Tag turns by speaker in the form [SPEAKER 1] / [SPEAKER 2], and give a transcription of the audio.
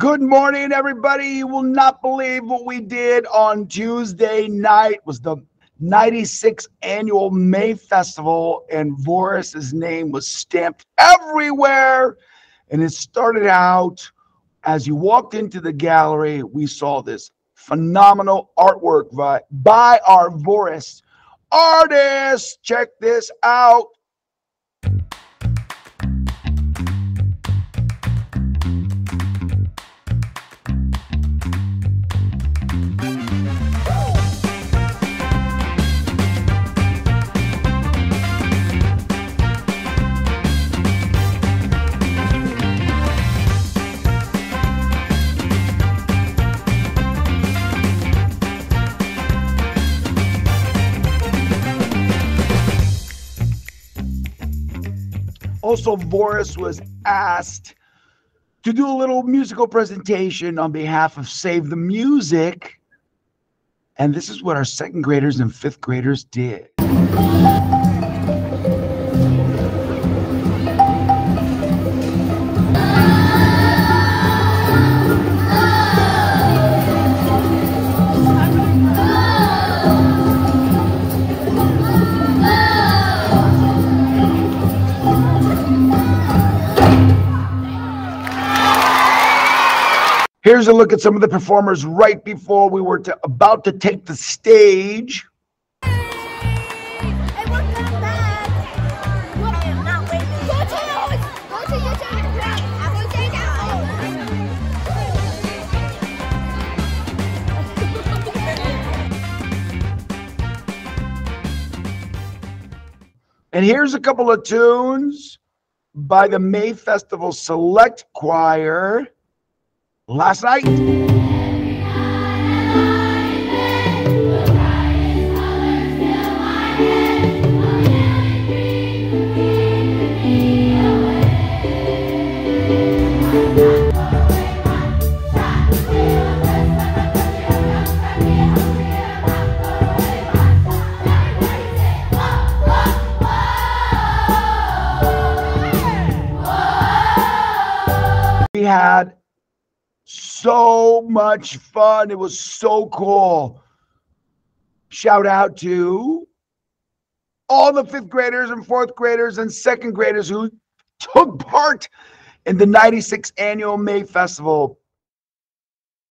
[SPEAKER 1] Good morning, everybody. You will not believe what we did on Tuesday night. It was the 96th annual May Festival, and Voris's name was stamped everywhere. And it started out as you walked into the gallery, we saw this phenomenal artwork by, by our Voris artist. Check this out. Also, Voris was asked to do a little musical presentation on behalf of Save the Music. And this is what our second graders and fifth graders did. Here's a look at some of the performers right before we were to, about to take the stage. And here's a couple of tunes by the May Festival Select Choir last night. We had so much fun. It was so cool. Shout out to all the fifth graders and fourth graders and second graders who took part in the 96th annual May Festival.